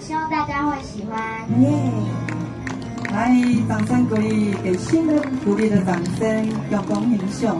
希望大家会喜欢。耶！来，掌声鼓励，给新人鼓励的掌声，要光明秀。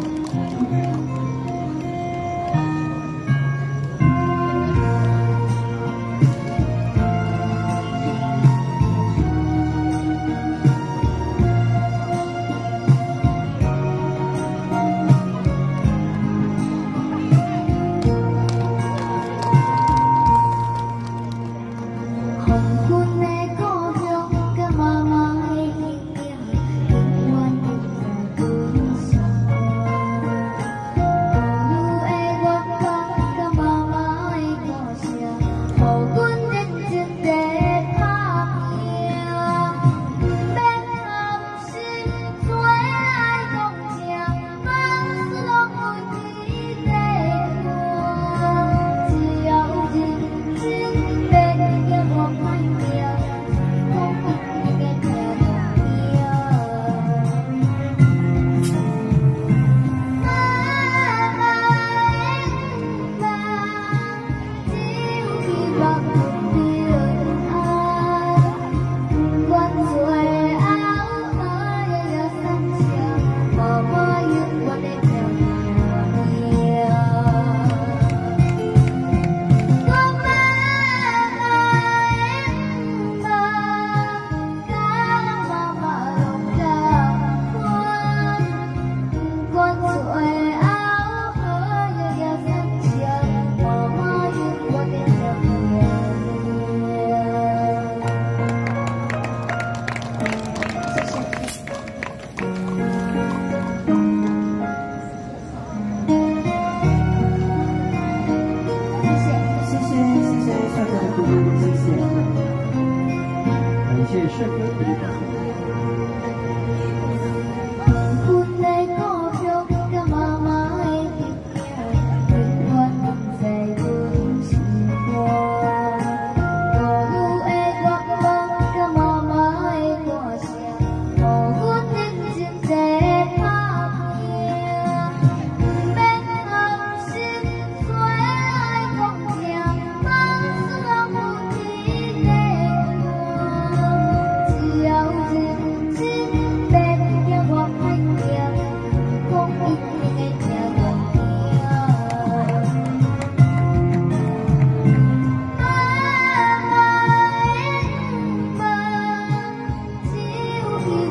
谢谢。社哥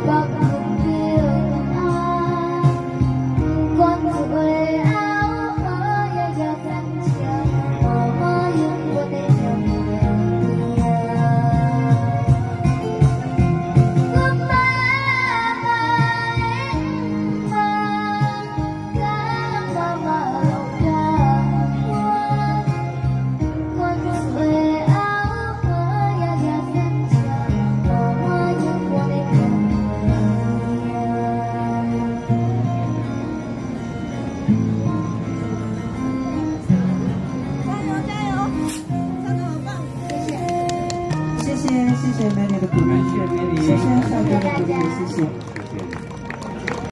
鼓谢谢美女的鼓励，谢谢帅哥的鼓励，谢谢。